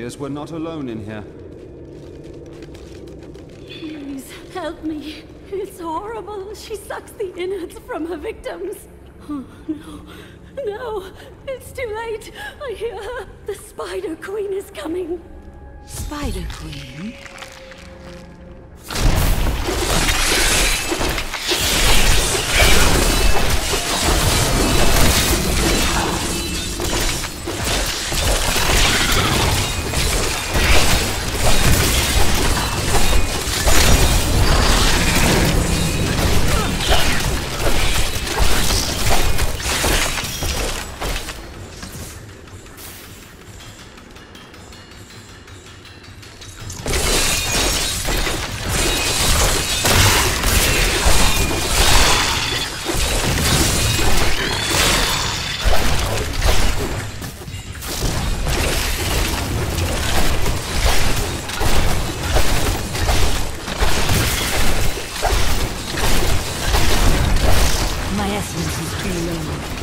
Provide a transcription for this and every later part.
appears we're not alone in here. Please help me. It's horrible. She sucks the innards from her victims. Oh, no. No. It's too late. I hear her. The Spider Queen is coming. Spider Queen? My essence is preloaded.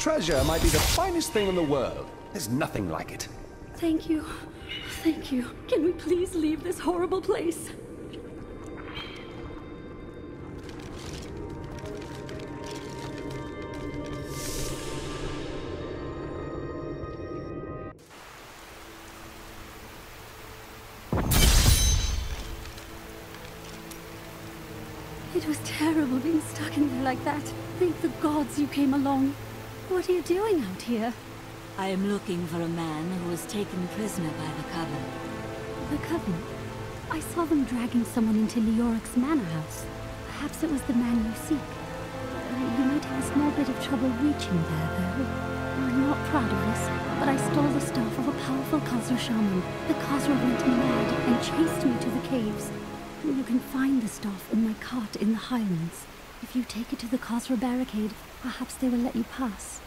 Treasure might be the finest thing in the world. There's nothing like it. Thank you. Thank you. Can we please leave this horrible place? It was terrible being stuck in there like that. Thank the gods you came along. What are you doing out here? I am looking for a man who was taken prisoner by the Coven. The Coven. I saw them dragging someone into Leoric's manor house. Perhaps it was the man you seek. Uh, you might have a small bit of trouble reaching there, though. I'm not proud of this, but I stole the staff of a powerful Khazra shaman. The Khazra went mad and chased me to the caves. You can find the staff in my cart in the Highlands. If you take it to the Khazra barricade, perhaps they will let you pass.